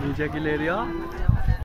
नीचे की ले लिया।